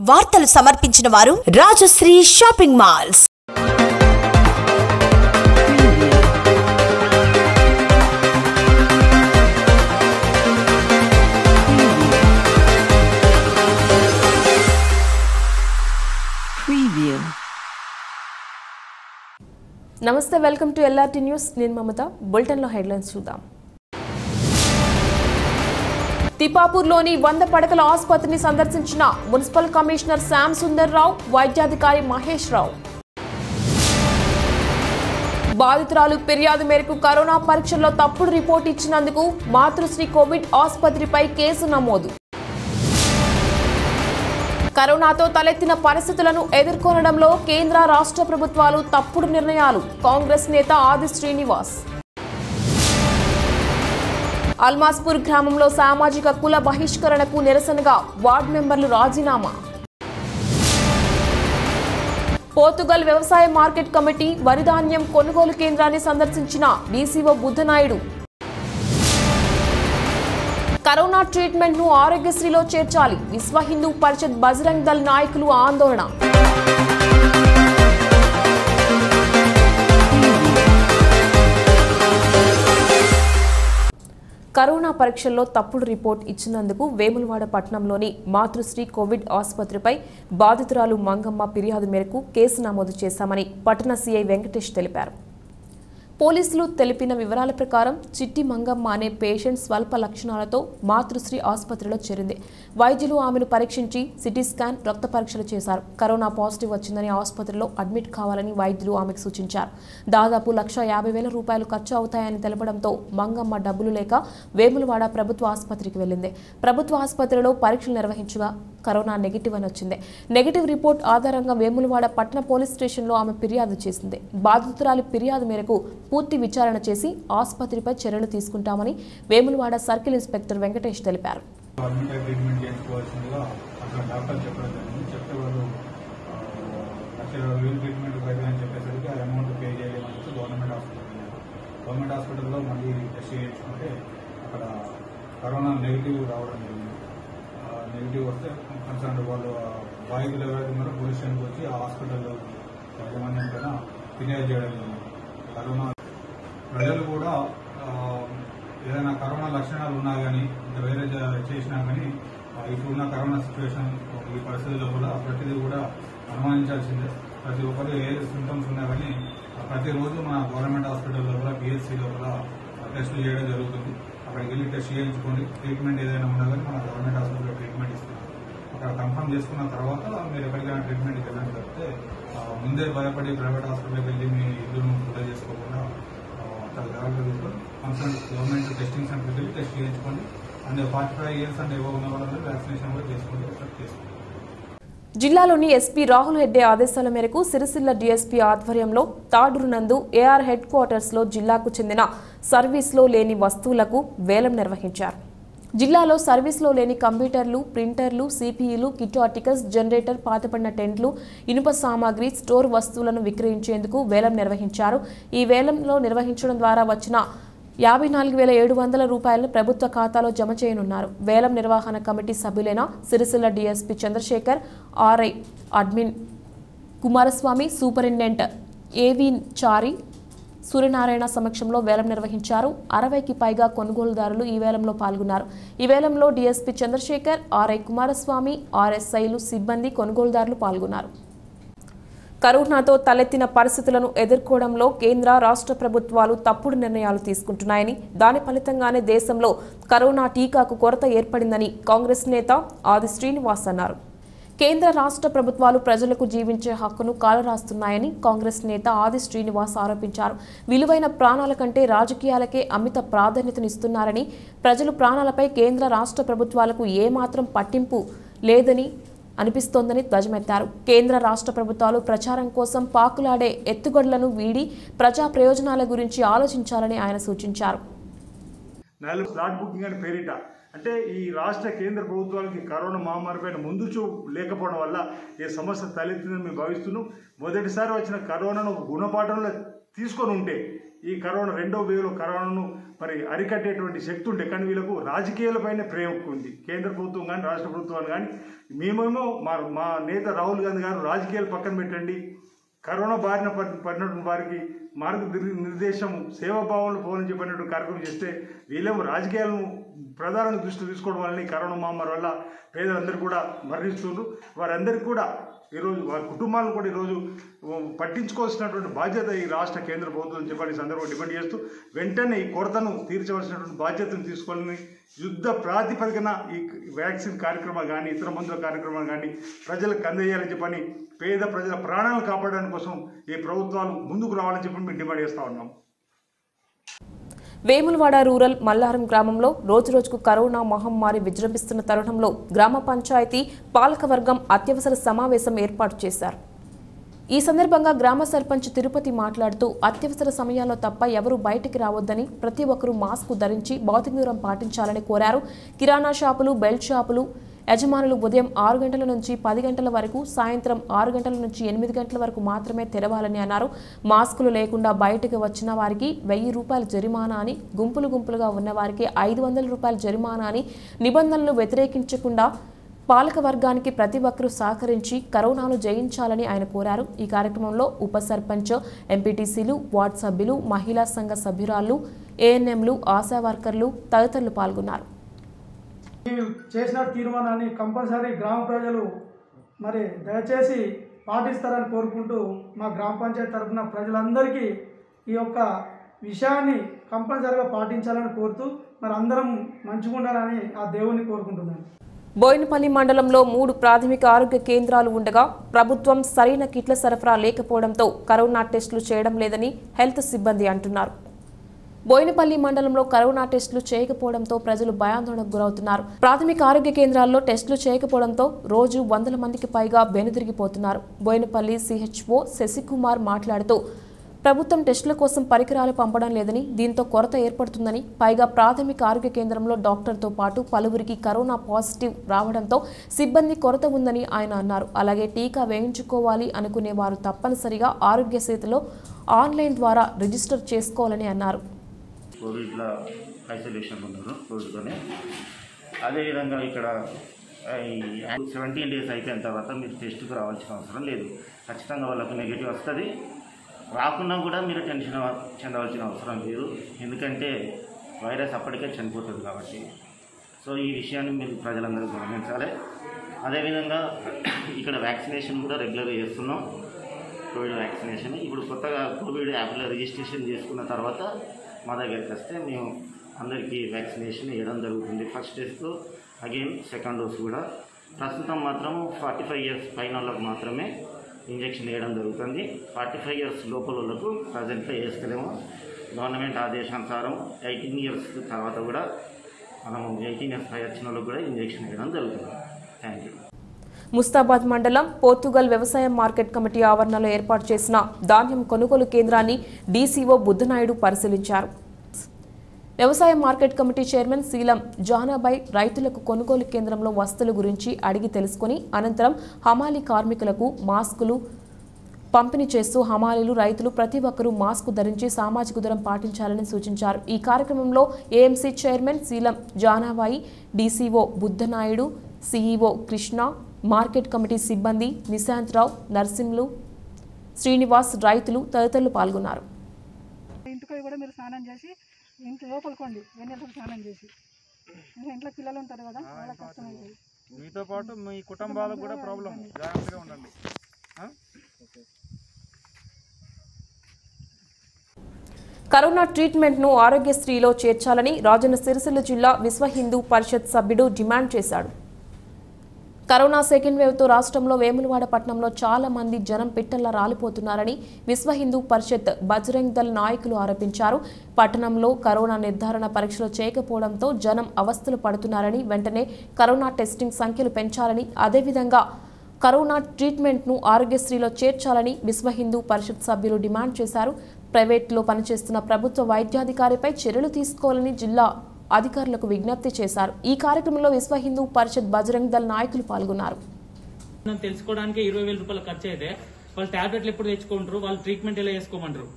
వార్తలు సమర్పించిన వారు రాజశ్రీ షాపింగ్ మాల్స్. నమస్తే వెల్కమ్ టు ఎల్ఆర్టీ న్యూస్. నేను మమత. బులెటిన్లో హెడ్లైన్స్ చూద్దాం. తిపాపూర్లోని వంద పడకల ఆసుపత్రిని సందర్శించిన మున్సిపల్ కమిషనర్ శ్యామ్ సుందర్ రావు వైద్యాధికారి మహేష్ రావు. బాధితురాలు ఫిర్యాదు మేరకు కరోనా పరీక్షల్లో తప్పుడు రిపోర్ట్ ఇచ్చినందుకు మాతృశ్రీ కోవిడ్ ఆసుపత్రిపై కేసు నమోదు. కరోనాతో తలెత్తిన పరిస్థితులను ఎదుర్కొనడంలో కేంద్ర రాష్ట్ర ప్రభుత్వాలు తప్పుడు నిర్ణయాలు. కాంగ్రెస్ నేత ఆది శ్రీనివాస్. అల్మాస్పూర్ గ్రామంలో సామాజిక కుల బహిష్కరణకు నిరసనగా వార్డు మెంబర్లు రాజీనామా. పోర్తుగల్ వ్యవసాయ మార్కెట్ కమిటీ వరిధాన్యం కొనుగోలు కేంద్రాన్ని సందర్శించిన డీసీఓ బుద్ధనాయుడు. కరోనా ట్రీట్మెంట్ను ఆరోగ్యశ్రీలో చేర్చాలి. విశ్వ హిందూ పరిషత్ బజరంగ్ దళ్ నాయకులు ఆందోళన. కరోనా పరీక్షల్లో తప్పుడు రిపోర్ట్ ఇచ్చినందుకు వేములవాడ పట్టణంలోని మాతృశ్రీ కోవిడ్ ఆసుపత్రిపై బాధితురాలు మంగమ్మ ఫిర్యాదు మేరకు కేసు నమోదు చేశామని పట్టణ సీఐ వెంకటేష్ తెలిపారు. పోలీసులు తెలిపిన వివరాల ప్రకారం చిట్టి మంగమ్మ అనే పేషెంట్ స్వల్ప లక్షణాలతో మాతృశ్రీ ఆసుపత్రిలో చేరింది. వైద్యులు ఆమెను పరీక్షించి సిటీ స్కాన్ రక్త పరీక్షలు చేశారు. కరోనా పాజిటివ్ వచ్చిందని ఆసుపత్రిలో అడ్మిట్ కావాలని వైద్యులు ఆమెకు సూచించారు. దాదాపు లక్ష యాభై వేల రూపాయలు ఖర్చు అవుతాయని తెలపడంతో మంగమ్మ డబ్బులు లేక వేములవాడ ప్రభుత్వ ఆసుపత్రికి వెళ్ళింది. ప్రభుత్వ ఆసుపత్రిలో పరీక్షలు నిర్వహించగా కరోనా నెగిటివ్ అని వచ్చింది. నెగిటివ్ రిపోర్ట్ ఆధారంగా వేములవాడ పట్టణ పోలీస్ స్టేషన్లో ఆమె ఫిర్యాదు చేసింది. బాధితురాలి ఫిర్యాదు మేరకు పూర్తి విచారణ చేసి ఆసుపత్రిపై చర్యలు తీసుకుంటామని వేములవాడ సర్కిల్ ఇన్స్పెక్టర్ వెంకటేష్ తెలిపారు. గవర్నమెంట్ హాస్పిటల్లో మళ్ళీ టెస్ట్ చేయించుకుంటే అక్కడ కరోనా నెగిటివ్ రావడం జరిగింది. నెగిటివ్ వస్తే కన్సర్న్ వాళ్ళు బాధితులు ఎవరైతే ఉన్నారో పోలీస్ స్టేషన్కి వచ్చి ఆ హాస్పిటల్లో యాజమాన్యం పైన ఫిర్యాదు చేయడం జరిగింది. కరోనా ప్రజలు కూడా ఏదైనా కరోనా లక్షణాలు ఉన్నా కానీ ఇంకా వేరే చేసినా కానీ ఇప్పుడున్న కరోనా సిచ్యువేషన్ ఈ పరిస్థితుల్లో కూడా ప్రతిదీ కూడా అనుమానించాల్సిందే. ప్రతి ఒక్కరు ఏ సింటమ్స్ ఉన్నా కానీ ప్రతిరోజు మన గవర్నమెంట్ హాస్పిటల్లో కూడా పిహెచ్సిలో కూడా టెస్టులు చేయడం జరుగుతుంది. అక్కడికి వెళ్ళి టెస్ట్ చేయించుకోండి. ట్రీట్మెంట్ ఏదైనా ఉన్నా కానీ మన గవర్నమెంట్ హాస్పిటల్లో ట్రీట్మెంట్ ఇస్తుంది అక్కడ కన్ఫర్మ్ చేసుకున్న తర్వాత మీరు ఎక్కడికైనా ట్రీట్మెంట్కి వెళ్ళని చెప్తే ముందే భయపడి ప్రైవేట్ హాస్పిటల్కి వెళ్ళి మీ ఇల్లును వృధా చేసుకోకుండా ఆ, చాలా జాగ్రత్తగా కన్సర్న్ గవర్నమెంట్ టెస్టింగ్ సెంటర్కి వెళ్ళి టెస్ట్ చేయించుకోండి. అండ్ ఫార్టీ ఫైవ్ ఇయర్స్ అంటే ఏవో ఉన్న వాళ్ళందరూ వ్యాక్సినేషన్ కూడా చేసుకోండి చేసుకోండి జిల్లాలోని ఎస్పీ రాహుల్ హెడ్డే ఆదేశాల మేరకు సిరిసిల్ల డీఎస్పీ ఆధ్వర్యంలో తాడూరు నందు ఏఆర్ హెడ్ క్వార్టర్స్లో జిల్లాకు చెందిన సర్వీస్లో లేని వస్తువులకు వేలం నిర్వహించారు. జిల్లాలో సర్వీస్లో లేని కంప్యూటర్లు ప్రింటర్లు సిపిఈలు కిట్ ఆర్టికల్స్ జనరేటర్ పాతపడిన టెంట్లు ఇనుప సామాగ్రి స్టోర్ వస్తువులను విక్రయించేందుకు వేలం నిర్వహించారు. ఈ వేలంలో నిర్వహించడం ద్వారా వచ్చిన యాభై నాలుగు వేల ఏడు వందల రూపాయలను ప్రభుత్వ ఖాతాలో జమ చేయనున్నారు. వేలం నిర్వహణ committee సభ్యులైన Sircilla DSP Chandrashekar RI admin Kumaraswamy superintendent A V Chari Suryanarayana సమక్షంలో వేలం నిర్వహించారు. అరవైకి పైగా కొనుగోలుదారులు ఈ వేలంలో పాల్గొన్నారు. ఈ వేలంలో డీఎస్పీ చంద్రశేఖర్ ఆర్ఐ కుమారస్వామి ఆర్ఎస్ఐలు సిబ్బంది కొనుగోలుదారులు పాల్గొన్నారు. కరోనాతో తలెత్తిన పరిస్థితులను ఎదుర్కోవడంలో కేంద్ర రాష్ట్ర ప్రభుత్వాలు తప్పుడు నిర్ణయాలు తీసుకుంటున్నాయని దాని ఫలితంగానే దేశంలో కరోనా టీకాకు కొరత ఏర్పడిందని కాంగ్రెస్ నేత ఆది శ్రీనివాస్ అన్నారు. కేంద్ర రాష్ట్ర ప్రభుత్వాలు ప్రజలకు జీవించే హక్కును కాలరాస్తున్నాయని కాంగ్రెస్ నేత ఆది శ్రీనివాస్ ఆరోపించారు. విలువైన ప్రాణాల కంటే రాజకీయాలకే అమిత ప్రాధాన్యతనిస్తున్నారని ప్రజలు ప్రాణాలపై కేంద్ర రాష్ట్ర ప్రభుత్వాలకు ఏమాత్రం పట్టింపు లేదని అనిపిస్తోందని ధ్వజమెత్తారు. కేంద్ర రాష్ట్ర ప్రభుత్వాలు ప్రచారం కోసం పాకులాడే ఎత్తుగడలను వీడి ప్రజా ప్రయోజనాల గురించి ఆలోచించాలని ఆయన సూచించారు. అంటే ఈ రాష్ట్ర కేంద్ర ప్రభుత్వాలకి కరోనా మహమ్మారి పైన ముందు చూపు లేకపోవడం వల్ల ఈ సమస్య తలెత్తిందని మేము భావిస్తున్నాం. మొదటిసారి వచ్చిన కరోనాను ఒక గుణపాఠంలో తీసుకొని ఉంటే ఈ కరోనా రెండో వేవ్లో కరోనాను మరి అరికట్టేటువంటి శక్తి ఉండే కానీ వీళ్ళకు రాజకీయాలపైన ప్రేమ ఉంది. కేంద్ర ప్రభుత్వం కానీ రాష్ట్ర ప్రభుత్వాలు కానీ మేమేమో మా మా నేత రాహుల్ గాంధీ గారు రాజకీయాలు పక్కన పెట్టండి. కరోనా బారిన పడి- పడినటువంటి వారికి మార్గ నిర్దేశం సేవాభావంలో పోవాలని చెప్పినటువంటి కార్యక్రమం చేస్తే వీళ్ళేమో రాజకీయాలను ప్రధానంగా దృష్టి తీసుకోవడం వల్ల కరోనా మహమ్మారి వల్ల పేదలందరూ కూడా మరణిస్తున్నారు. వారందరికీ కూడా ఈరోజు వారి కుటుంబాలను కూడా ఈరోజు పట్టించుకోవాల్సినటువంటి బాధ్యత ఈ రాష్ట్ర కేంద్ర ప్రభుత్వం చెప్పని ఈ సందర్భంగా డిమాండ్ చేస్తూ వెంటనే ఈ కొరతను తీర్చవలసినటువంటి బాధ్యతను తీసుకోవాలని యుద్ధ ప్రాతిపదికన ఈ వ్యాక్సిన్ కార్యక్రమాలు కానీ ఇతర మందుల కార్యక్రమాలు కానీ ప్రజలకు అందజేయాలని చెప్పని పేద ప్రజల ప్రాణాలను కాపాడడానికి కోసం ఈ ప్రభుత్వాలు ముందుకు రావాలని చెప్పి మేము డిమాండ్ చేస్తూ ఉన్నాం. వేములవాడ రూరల్ మల్లారం గ్రామంలో రోజురోజుకు కరోనా మహమ్మారి విజృంభిస్తున్న తరుణంలో గ్రామ పంచాయతీ పాలకవర్గం అత్యవసర సమావేశం ఏర్పాటు చేశారు. ఈ సందర్భంగా గ్రామ సర్పంచ్ తిరుపతి మాట్లాడుతూ అత్యవసర సమయాల్లో తప్ప ఎవరూ బయటికి రావద్దని ప్రతి ఒక్కరూ మాస్క్ ధరించి భౌతిక దూరం పాటించాలని కోరారు. కిరాణా షాపులు బెల్ట్ షాపులు యజమానులు ఉదయం ఆరు గంటల నుంచి పది గంటల వరకు సాయంత్రం ఆరు గంటల నుంచి ఎనిమిది గంటల వరకు మాత్రమే తెరవాలని అన్నారు. మాస్కులు లేకుండా బయటకు వచ్చిన వారికి వెయ్యి రూపాయల జరిమానా అని గుంపులు గుంపులుగా ఉన్న వారికి ఐదు వందల రూపాయల జరిమానా అని నిబంధనలు వ్యతిరేకించకుండా పాలక వర్గానికి ప్రతి ఒక్కరూ సహకరించి కరోనాను జయించాలని ఆయన కోరారు. ఈ కార్యక్రమంలో ఉప సర్పంచ్ ఎంపీటీసీలు వార్డు సభ్యులు మహిళా సంఘ సభ్యురాలు ఏఎన్ఎంలు ఆశా వర్కర్లు తదితరులు పాల్గొన్నారు. చేసిన తీర్మానాన్ని కంపల్సరీ గ్రామ ప్రజలు మరి దయచేసి పాటిస్తారని కోరుకుంటూ మా గ్రామ పంచాయతీ తరఫున ప్రజలందరికీ ఈ యొక్క విషయాన్ని కంపల్సరీగా పాటించాలని కోరుతూ మరి అందరం మంచిగా ఉండాలని ఆ దేవుణ్ణి కోరుకుంటున్నాను. బోయినపల్లి మండలంలో మూడు ప్రాథమిక ఆరోగ్య కేంద్రాలు ఉండగా ప్రభుత్వం సరైన కిట్ల సరఫరా లేకపోవడంతో కరోనా టెస్టులు చేయడం లేదని హెల్త్ సిబ్బంది అంటున్నారు. బోయినపల్లి మండలంలో కరోనా టెస్టులు చేయకపోవడంతో ప్రజలు భయాందోళనకు గురవుతున్నారు. ప్రాథమిక ఆరోగ్య కేంద్రాల్లో టెస్టులు చేయకపోవడంతో రోజు వందల మందికి పైగా బెనుదిరిగిపోతున్నారు బోయినపల్లి సిహెచ్ఓ శశికుమార్ మాట్లాడుతూ ప్రభుత్వం టెస్టుల కోసం పరికరాలు పంపడం లేదని దీంతో కొరత ఏర్పడుతుందని పైగా ప్రాథమిక ఆరోగ్య కేంద్రంలో డాక్టర్తో పాటు పలువురికి కరోనా పాజిటివ్ రావడంతో సిబ్బంది కొరత ఉందని ఆయన అన్నారు. అలాగే టీకా వేయించుకోవాలి అనుకునే వారు తప్పనిసరిగా ఆరోగ్య సేతులో ఆన్లైన్ ద్వారా రిజిస్టర్ చేసుకోవాలని అన్నారు. కోవిడ్లో ఐసోలేషన్ ఉన్నారు కోవిడ్తోనే. అదేవిధంగా ఇక్కడ ఈ సెవెంటీన్ డేస్ అయిపోయిన తర్వాత మీరు టెస్ట్కి రావాల్సిన అవసరం లేదు. ఖచ్చితంగా వాళ్ళకు నెగిటివ్ వస్తుంది. రాకున్నా కూడా మీరు టెన్షన్ చెందవలసిన అవసరం లేదు. ఎందుకంటే వైరస్ అప్పటికే చనిపోతుంది కాబట్టి. సో ఈ విషయాన్ని మీరు ప్రజలందరూ గమనించాలి. అదేవిధంగా ఇక్కడ వ్యాక్సినేషన్ కూడా రెగ్యులర్గా చేస్తున్నాం. Covid vaccination. ఇప్పుడు కొత్తగా కోవిడ్ యాప్లో రిజిస్ట్రేషన్ చేసుకున్న తర్వాత మా దగ్గరికి వస్తే మేము అందరికీ వ్యాక్సినేషన్ వేయడం జరుగుతుంది. First dose again second dose కూడా. ప్రస్తుతం మాత్రం ఫార్టీ ఫైవ్ ఇయర్స్ పైన వాళ్ళకు మాత్రమే ఇంజెక్షన్ వేయడం జరుగుతుంది. ఫార్టీ ఫైవ్ ఇయర్స్ లోపల వాళ్ళకు ప్రజెంట్లో వేస్తలేము గవర్నమెంట్ ఆదేశానుసారం ఎయిటీన్ ఇయర్స్ తర్వాత కూడా మనము ఎయిటీన్ ఇయర్స్ పై వచ్చిన వాళ్ళకు కూడా ఇంజెక్షన్ వేయడం జరుగుతుంది. థ్యాంక్ యూ ముస్తాబాద్ మండలం పోర్తుగల్ వ్యవసాయ మార్కెట్ కమిటీ ఆవరణలో ఏర్పాటు చేసిన ధాన్యం కొనుగోలు కేంద్రాన్ని డీసీఓ బుద్ధనాయుడు పరిశీలించారు. వ్యవసాయ market committee chairman Seelam Janabai రైతులకు కొనుగోలు కేంద్రంలో వస్తువుల గురించి అడిగి తెలుసుకుని అనంతరం హమాలీ కార్మికులకు మాస్కులు పంపిణీ చేస్తూ హమాలీలు రైతులు ప్రతి ఒక్కరూ మాస్క్ ధరించి సామాజిక దూరం పాటించాలని సూచించారు. ఈ కార్యక్రమంలో AMC chairman Seelam Janabai DCO Buddhanaidu CEO Krishna market committee సిబ్బంది నిశాంతరావు నర్సింహులు శ్రీనివాస్ రైతులు తదితరులు పాల్గొన్నారు. ఇంటికి కూడా మీరు స్నానం చేసి ఇంటి లోపలికోండి వెన్నెలతో స్నానం చేసి. ఇంట్లో పిల్లలు ఉంటారు కదా వాళ్ళకి కష్టం అవుతుంది. మీతో పాటు మీ కుటుంబాలకు కూడా ప్రాబ్లం. జాగ్రత్తగా ఉండండి. కరోనా ట్రీట్మెంట్ను ఆరోగ్యశ్రీలో చేర్చాలని రాజన్న సిరిసిల్ల జిల్లా విశ్వ హిందూ పరిషత్ సభ్యుడు డిమాండ్ చేశాడు. కరోనా సెకండ్ వేవ్తో రాష్ట్రంలో వేములవాడ పట్టణంలో చాలా మంది జనం పిట్టల్లా రాలిపోతున్నారని విశ్వ హిందూ పరిషత్ బజరంగ్ దళ్ నాయకులు ఆరోపించారు. పట్టణంలో కరోనా నిర్ధారణ పరీక్షలు చేయకపోవడంతో జనం అవస్థలు పడుతున్నారని వెంటనే కరోనా టెస్టింగ్ సంఖ్యలు పెంచాలని అదేవిధంగా కరోనా ట్రీట్మెంట్ను ఆరోగ్యశ్రీలో చేర్చాలని విశ్వ హిందూ పరిషత్ సభ్యులు డిమాండ్ చేశారు. ప్రైవేట్లో పనిచేస్తున్న ప్రభుత్వ వైద్యాధికారిపై చర్యలు తీసుకోవాలని జిల్లా అధికారులకు విజ్ఞప్తి చేశారు. ఈ కార్యక్రమంలో విశ్వ హిందూ పరిషత్ బజరంగ్ దళ నాయకులు పాల్గొన్నారు. మనం తెలుసుకోవడానికి ఇరవై వేల రూపాయలు ఖర్చు అయితే వాళ్ళు టాబ్లెట్లు ఎప్పుడు తెచ్చుకుంటారు వాళ్ళు ట్రీట్మెంట్ ఎలా చేసుకోమంటారు?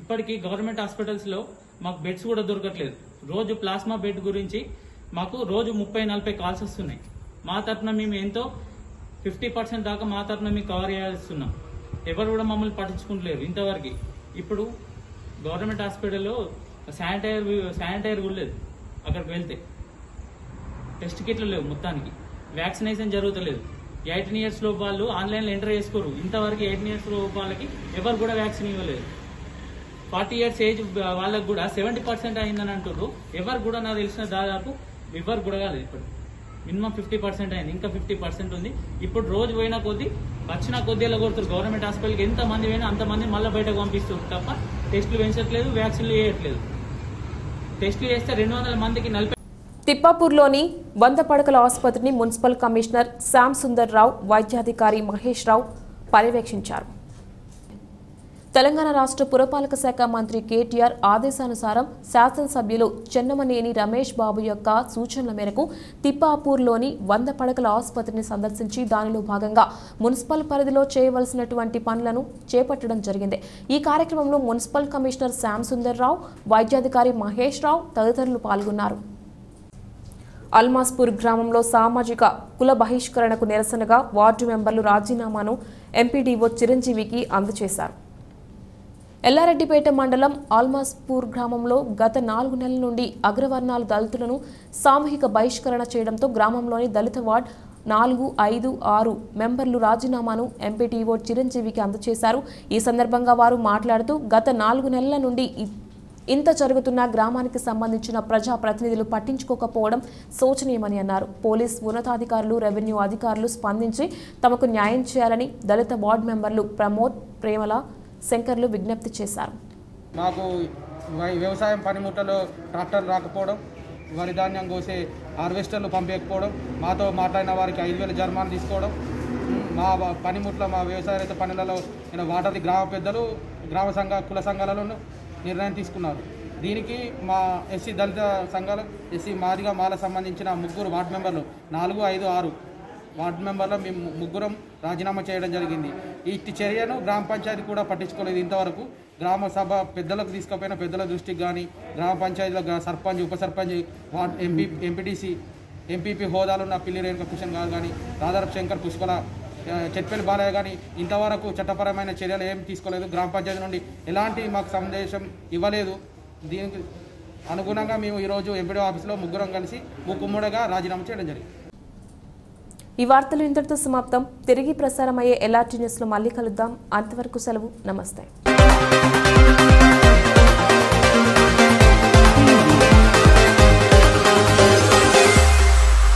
ఇప్పటికీ గవర్నమెంట్ హాస్పిటల్స్లో మాకు బెడ్స్ కూడా దొరకట్లేదు. రోజు ప్లాస్మా బెడ్ గురించి మాకు రోజు ముప్పై నలభై కాల్స్ వస్తున్నాయి. మా తరఫున మేము ఎంతో ఫిఫ్టీ పర్సెంట్ దాకా మా తరఫున మేము కవర్ చేస్తున్నాం. ఎవరు కూడా మమ్మల్ని పట్టించుకుంటలేరు ఇంతవరకు. ఇప్పుడు గవర్నమెంట్ హాస్పిటల్లో శానిటైర్ శానిటైర్ కూడా లేదు. అక్కడికి వెళ్తే. టెస్ట్ కిట్లు లేవు మొత్తానికి. వ్యాక్సినేషన్ జరుగుతలేదు. ఎయిటీన్ ఇయర్స్ లోపు వాళ్ళు ఆన్లైన్లో ఎంటర్ చేసుకోరు. ఇంతవరకు ఎయిటీన్ ఇయర్స్ లోపు వాళ్ళకి ఎవరు కూడా వ్యాక్సిన్ ఇవ్వలేదు. ఫార్టీ ఇయర్స్ ఏజ్ వాళ్ళకి కూడా సెవెంటీ పర్సెంట్ అయిందని అంటున్నారు ఎవరు కూడా నాకు తెలిసిన దాదాపు ఎవరు కూడా కాలేదు ఇప్పుడు. మినిమం ఫిఫ్టీ పర్సెంట్ అయింది. ఇంకా ఫిఫ్టీ పర్సెంట్ ఉంది. ఇప్పుడు రోజు పోయిన కొద్దీ వచ్చిన కొద్దిగా ఎలా కొడుతారు. గవర్నమెంట్ హాస్పిటల్కి ఎంత మంది పోయినా అంతమంది మళ్ళీ బయటకు పంపిస్తుంది తప్ప టెస్టులు పెంచట్లేదు వ్యాక్సిన్లు వేయట్లేదు. టెస్టులు చేస్తే రెండు వందల మందికి నలభై తిప్పాపూర్లోని వంద పడకల ఆసుపత్రిని మున్సిపల్ కమిషనర్ శ్యామ్ సుందర్ రావు వైద్యాధికారి మహేష్ రావు పర్యవేక్షించారు. తెలంగాణ రాష్ట్ర పురపాలక శాఖ మంత్రి కేటీఆర్ ఆదేశానుసారం శాసనసభ్యులు చెన్నమనేని రమేష్ బాబు యొక్క సూచనల మేరకు తిప్పాపూర్లోని వంద పడకల ఆసుపత్రిని సందర్శించి దానిలో భాగంగా మున్సిపల్ పరిధిలో చేయవలసినటువంటి పనులను చేపట్టడం జరిగింది. ఈ కార్యక్రమంలో మున్సిపల్ కమిషనర్ శ్యామ్ సుందర్రావు వైద్యాధికారి మహేష్ రావు తదితరులు పాల్గొన్నారు. అల్మాస్పూర్ గ్రామంలో సామాజిక కుల బహిష్కరణకు నిరసనగా వార్డు మెంబర్లు రాజీనామాను ఎంపీడీఓ చిరంజీవికి అందజేశారు. ఎల్లారెడ్డిపేట మండలం ఆల్మాస్పూర్ గ్రామంలో గత నాలుగు నెలల నుండి అగ్రవర్ణాల దళితులను సామూహిక బహిష్కరణ చేయడంతో గ్రామంలోని దళిత వార్డ్ నాలుగు ఐదు ఆరు మెంబర్లు రాజీనామాను ఎంపీటీఓ చిరంజీవికి అందజేశారు. ఈ సందర్భంగా వారు మాట్లాడుతూ గత నాలుగు నెలల నుండి ఇంత జరుగుతున్న గ్రామానికి సంబంధించిన ప్రజా ప్రతినిధులు పట్టించుకోకపోవడం శోచనీయమని అన్నారు. పోలీస్ ఉన్నతాధికారులు రెవెన్యూ అధికారులు స్పందించి తమకు న్యాయం చేయాలని దళిత వార్డు మెంబర్లు ప్రమోద్ ప్రేమల శంకర్లు విజ్ఞప్తి చేశారు. మాకు వై- వ్యవసాయం పనిముట్లలో ట్రాక్టర్లు రాకపోవడం వరి ధాన్యం కోసే హార్వెస్టర్లు పంపేయకపోవడం మాతో మాట్లాడిన వారికి ఐదు వేల జర్మాన్ తీసుకోవడం మా పనిముట్ల మా వ్యవసాయ రైతు పనులలో నేను వాటది గ్రామ పెద్దలు గ్రామ సంఘ కుల సంఘాలలో నిర్ణయం తీసుకున్నారు. దీనికి మా ఎస్సీ దళిత సంఘాలు ఎస్సీ మాదిగా మాల సంబంధించిన ముగ్గురు వార్డు మెంబర్లు నాలుగు ఐదు ఆరు వార్డు మెంబర్లో మేము ముగ్గురం రాజీనామా చేయడం జరిగింది. ఇట్టి చర్యను గ్రామ పంచాయతీ కూడా పట్టించుకోలేదు ఇంతవరకు. గ్రామ సభ పెద్దలకు తీసుకుపోయిన పెద్దల దృష్టికి కానీ గ్రామ పంచాయతీలో గ్రా- సర్పంచ్ ఉప sarpanch ward MP MPTC MPP హోదాలో ఉన్న పిల్లి రేణుక కిషన్ గారు కానీ రాధారప్ శంకర్ పుష్పల చెట్పల్లి బాలయ్య కానీ ఇంతవరకు చట్టపరమైన చర్యలు ఏం తీసుకోలేదు. గ్రామ పంచాయతీ నుండి ఎలాంటి మాకు సందేశం ఇవ్వలేదు. దీనికి అనుగుణంగా మేము ఈరోజు ఎంపీడీ ఆఫీస్లో ముగ్గురం కలిసి ముక్కుమ్మడిగా రాజీనామా చేయడం జరిగింది. ఈ వార్తలు ఇంతటితో సమాప్తం. తిరిగి ప్రసారమయ్యే ఎల్ఆర్టీ న్యూస్లో మళ్ళీ కలుద్దాం. అంతవరకు సెలవు. నమస్తే.